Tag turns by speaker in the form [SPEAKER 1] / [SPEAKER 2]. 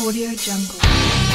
[SPEAKER 1] Audio Jungle.